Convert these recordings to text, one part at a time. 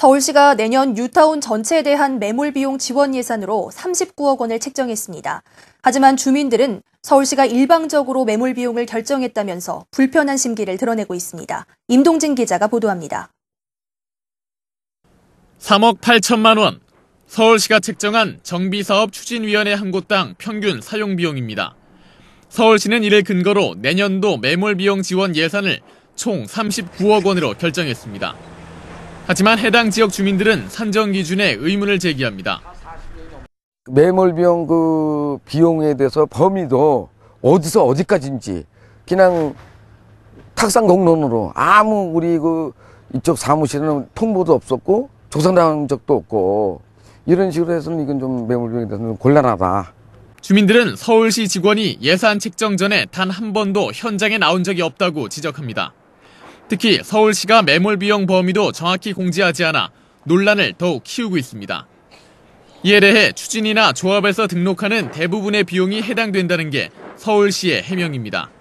서울시가 내년 뉴타운 전체에 대한 매몰 비용 지원 예산으로 39억 원을 책정했습니다. 하지만 주민들은 서울시가 일방적으로 매몰 비용을 결정했다면서 불편한 심기를 드러내고 있습니다. 임동진 기자가 보도합니다. 3억 8천만 원. 서울시가 책정한 정비사업 추진위원회 한 곳당 평균 사용 비용입니다. 서울시는 이를 근거로 내년도 매몰 비용 지원 예산을 총 39억 원으로 결정했습니다. 하지만 해당 지역 주민들은 산정 기준에 의문을 제기합니다. 매몰 비용 그 비용에 대해서 범위도 어디서 어디까지인지 그냥 탁상 공론으로 아무 우리 그 이쪽 사무실에는 통보도 없었고 조사한 적도 없고 이런 식으로 해서는 이건 좀 매몰 비용에 대해서는 곤란하다. 주민들은 서울시 직원이 예산 책정 전에 단 한 번도 현장에 나온 적이 없다고 지적합니다. 특히 서울시가 매몰 비용 범위도 정확히 공지하지 않아 논란을 더욱 키우고 있습니다. 이에 대해 추진이나 조합에서 등록하는 대부분의 비용이 해당된다는 게 서울시의 해명입니다.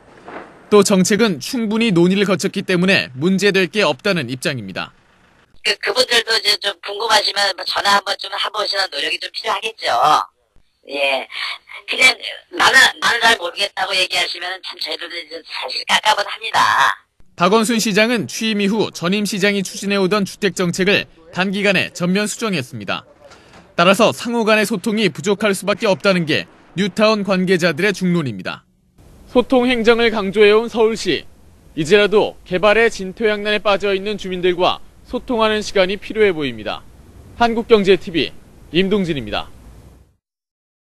또 정책은 충분히 논의를 거쳤기 때문에 문제될 게 없다는 입장입니다. 그, 그분들도 이제 좀 궁금하시면 뭐 전화 한번 좀 해보시는 노력이 좀 필요하겠죠. 예. 그냥 나는, 나는 잘 모르겠다고 얘기하시면 참 저희들도 이제 사실 깝깝은 합니다. 박원순 시장은 취임 이후 전임 시장이 추진해오던 주택 정책을 단기간에 전면 수정했습니다. 따라서 상호 간의 소통이 부족할 수밖에 없다는 게 뉴타운 관계자들의 중론입니다. 소통 행정을 강조해온 서울시. 이제라도 개발의 진퇴양난에 빠져 있는 주민들과 소통하는 시간이 필요해 보입니다. 한국경제TV 임동진입니다.